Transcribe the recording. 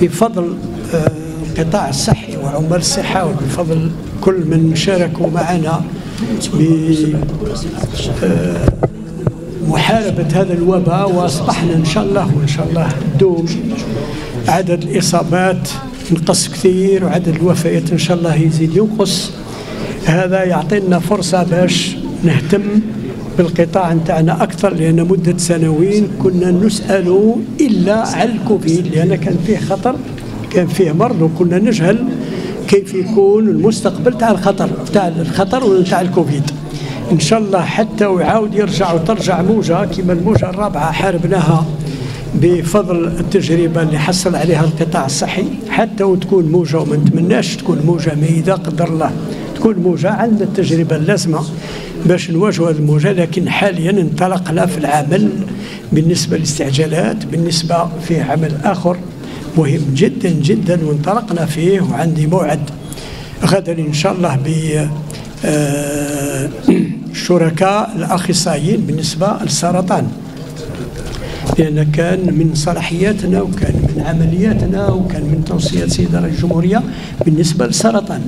بفضل آه، القطاع الصحي وعمال الصحة وبفضل كل من شاركوا معنا بمحاربة هذا الوباء وأصبحنا إن شاء الله وإن شاء الله دوم عدد الإصابات ينقص كثير وعدد الوفيات إن شاء الله يزيد ينقص. هذا يعطينا فرصة باش نهتم بالقطاع نتاعنا أكثر لأن مدة سنوين كنا نسال إلا على الكوفيد لأن كان فيه خطر كان فيه مرض وكنا نجهل كيف يكون المستقبل تاع الخطر تاع الخطر وتاع الكوفيد. إن شاء الله حتى ويعاود يرجع وترجع موجة كما الموجة الرابعة حاربناها بفضل التجربة اللي حصل عليها القطاع الصحي. حتى وتكون موجة وما نتمناش تكون موجة ميته قدر الله تكون موجة عندنا التجربة اللازمة باش نواجهوا هذه الموجة. لكن حاليا انطلقنا في العمل بالنسبة للاستعجالات بالنسبة في عمل آخر مهم جدا جدا وانطلقنا فيه وعندي موعد غدا إن شاء الله ب الشركاء الأخصائيين بالنسبة للسرطان. لأن كان من صلاحياتنا وكان من عملياتنا وكان من توصيات سيد رئيس الجمهورية بالنسبة للسرطان.